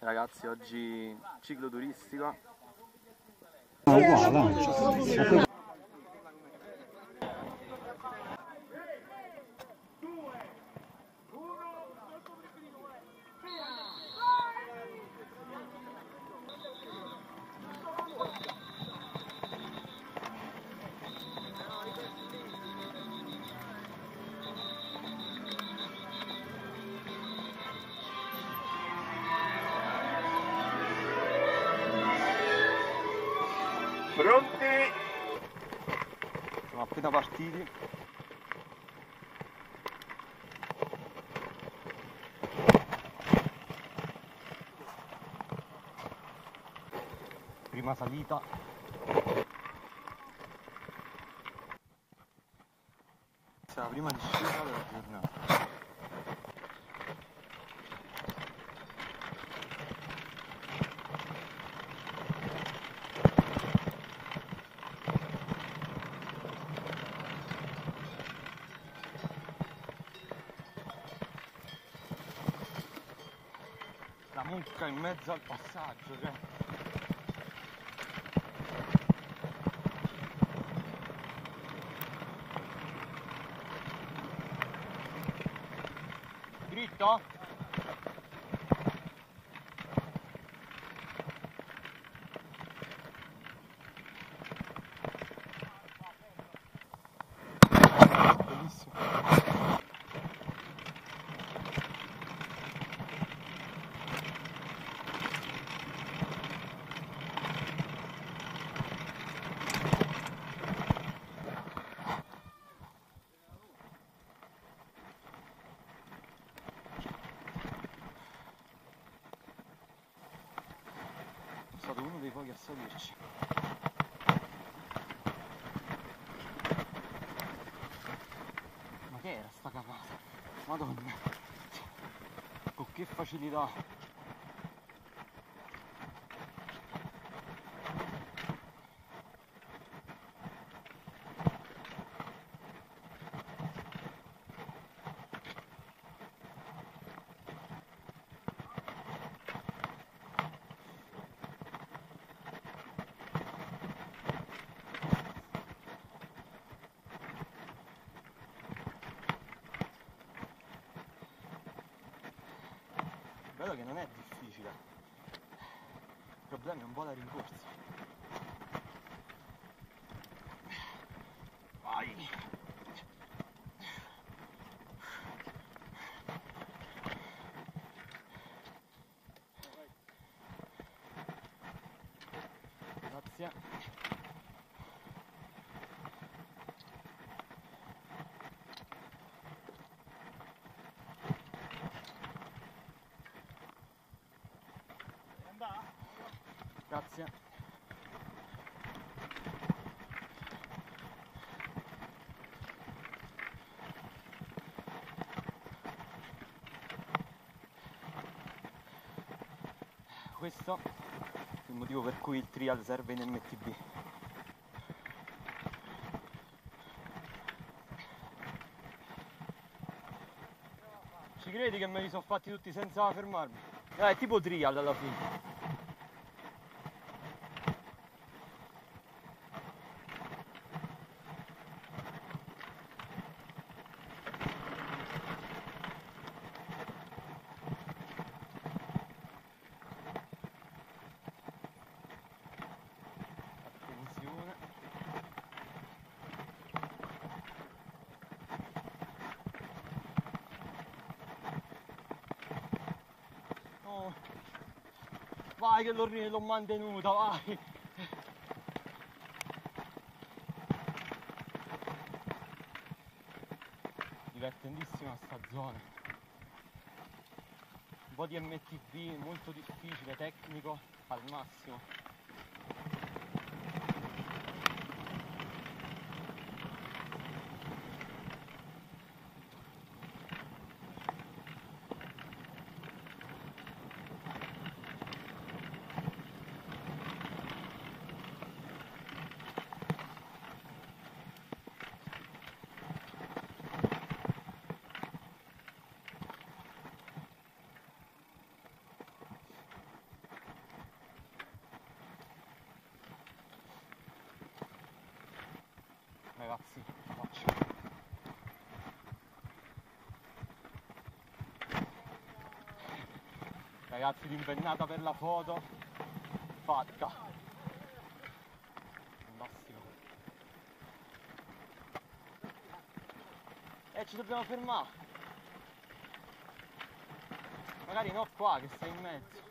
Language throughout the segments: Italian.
Ragazzi, oggi ciclo turistico. Ah, uguale. Siamo appena partiti. Prima salita. Questa è la prima discesa della giornata. Mucca in mezzo al passaggio, cioè. Dritto? Bellissimo. È a salirci. Ma che era sta cavata? Madonna. Con che facilità. Bello che non è difficile. Il problema è un po' la rincorsa. Vai! Grazie. Grazie. Questo è il motivo per cui il trial serve in MTB. Ci credi che me li sono fatti tutti senza fermarmi? Eh, è tipo trial alla fine. Vai che l'ho, l'ho mantenuta, vai. Divertentissima sta zona. Un po' di MTV, molto difficile, tecnico al massimo. Ragazzi l'impennata per la foto fatta. Massimo. E ci dobbiamo fermare. Magari no qua che stai in mezzo.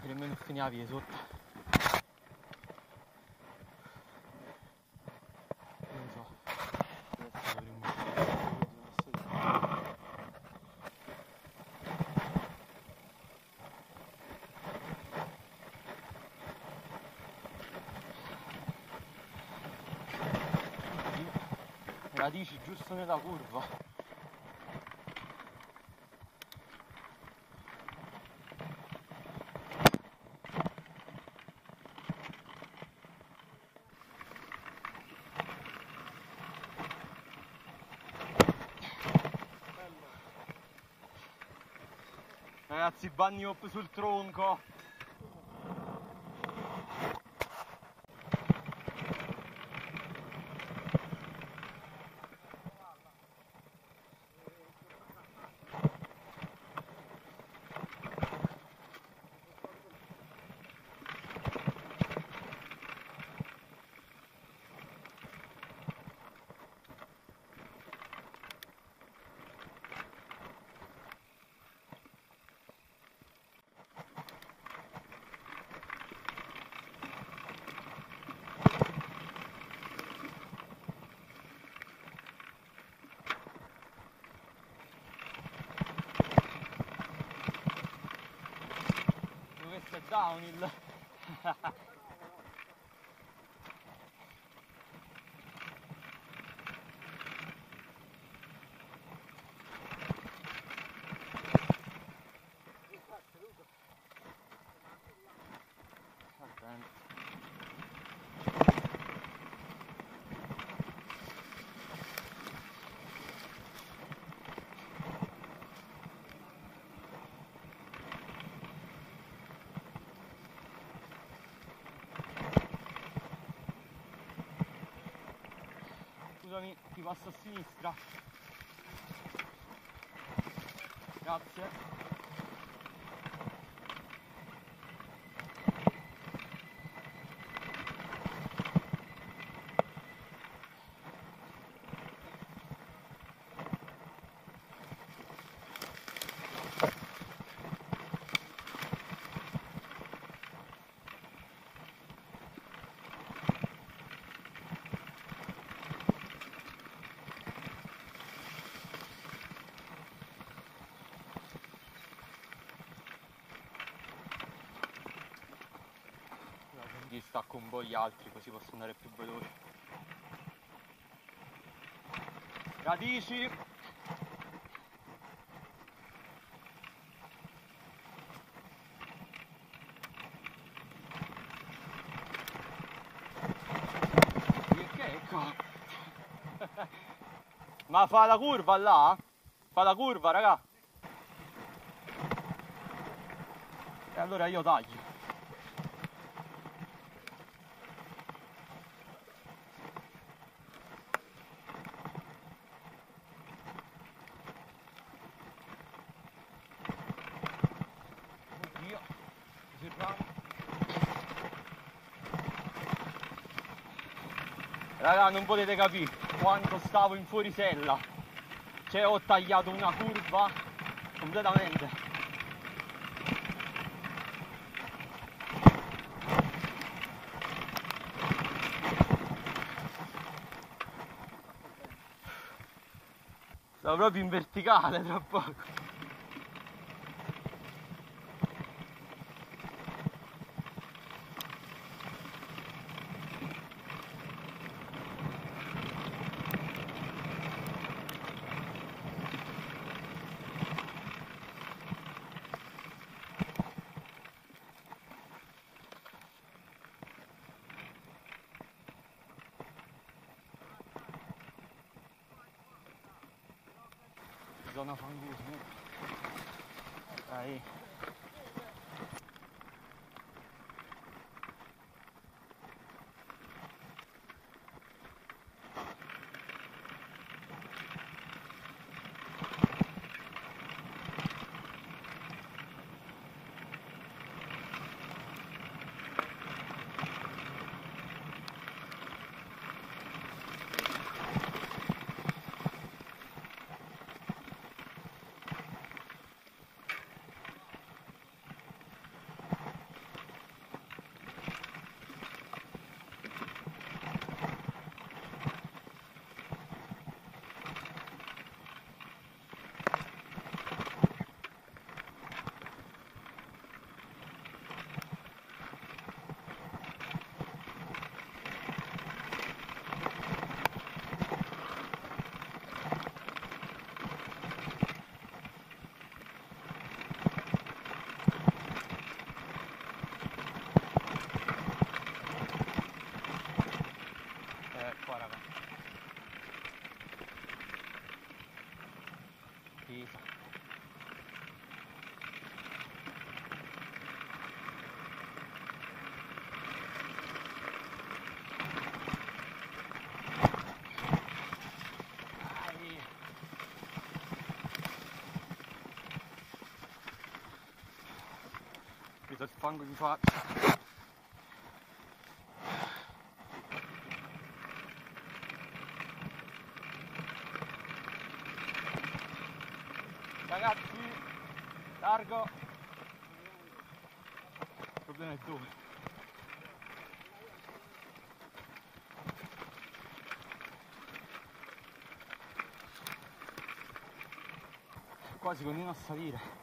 Per nemmeno finire la via sotto. Radici giusto nella curva. Ragazzi, bunny hop sul tronco. Questo è downhill. Attento. Passo a sinistra. Grazie. Un po' gli altri così posso andare più veloce. Radici! Ecco? Ma fa la curva là? Fa la curva, raga? E allora io taglio. Raga, non potete capire quanto stavo in fuorisella. Cioè ho tagliato una curva completamente. Stavo proprio in verticale tra poco. não, falando de Aí. 过来吧。是。哎。给它翻过去吧。Ragazzi, largo. Il problema è dove. Qua si continua a salire.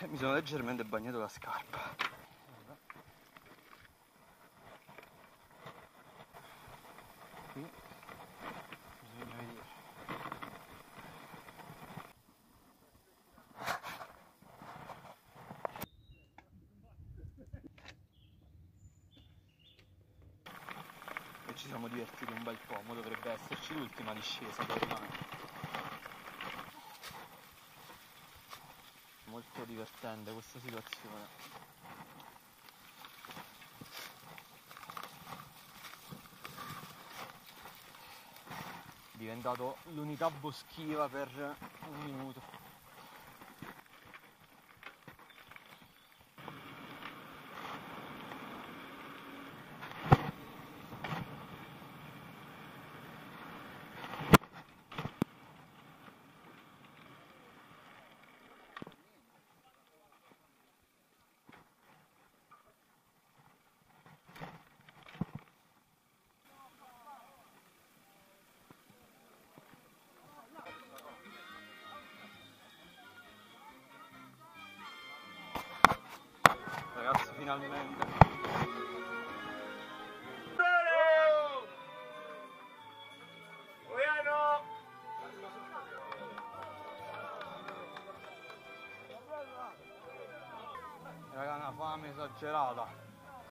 Mi sono leggermente bagnato la scarpa. Qui bisogna vedere. E ci siamo divertiti un bel po', ma dovrebbe esserci l'ultima discesa da molto divertente questa situazione. Diventato l'unità boschiva per un minuto. Finalmente. Raga, una fame esagerata.